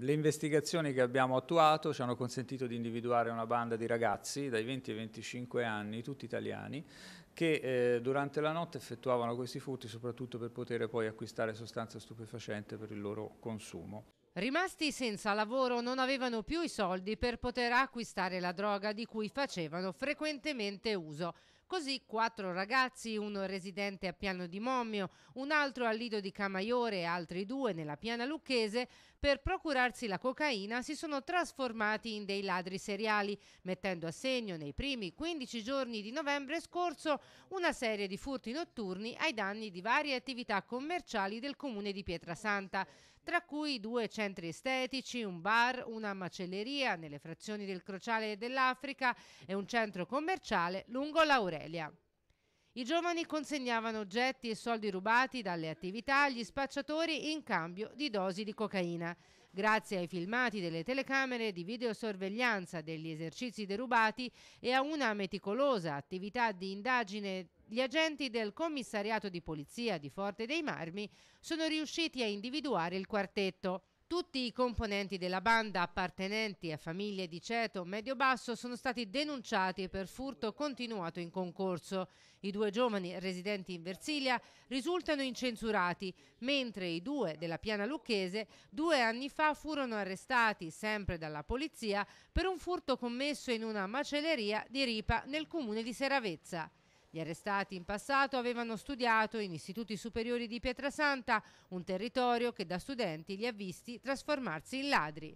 Le investigazioni che abbiamo attuato ci hanno consentito di individuare una banda di ragazzi dai 20 ai 25 anni, tutti italiani, che eh, durante la notte effettuavano questi furti soprattutto per poter poi acquistare sostanza stupefacente per il loro consumo. Rimasti senza lavoro non avevano più i soldi per poter acquistare la droga di cui facevano frequentemente uso. Così quattro ragazzi, uno residente a Piano di Mommio, un altro al Lido di Camaiore e altri due nella Piana Lucchese, per procurarsi la cocaina si sono trasformati in dei ladri seriali, mettendo a segno nei primi 15 giorni di novembre scorso una serie di furti notturni ai danni di varie attività commerciali del comune di Pietrasanta, tra cui due centri estetici, un bar, una macelleria nelle frazioni del Crociale dell'Africa e un centro commerciale lungo Laurea. Aurelia. I giovani consegnavano oggetti e soldi rubati dalle attività agli spacciatori in cambio di dosi di cocaina. Grazie ai filmati delle telecamere di videosorveglianza degli esercizi derubati e a una meticolosa attività di indagine gli agenti del commissariato di polizia di Forte dei Marmi sono riusciti a individuare il quartetto. Tutti i componenti della banda appartenenti a famiglie di ceto medio-basso sono stati denunciati per furto continuato in concorso. I due giovani residenti in Versilia risultano incensurati, mentre i due della Piana Lucchese due anni fa furono arrestati, sempre dalla polizia, per un furto commesso in una macelleria di Ripa nel comune di Seravezza. Gli arrestati in passato avevano studiato in istituti superiori di Pietrasanta, un territorio che da studenti li ha visti trasformarsi in ladri.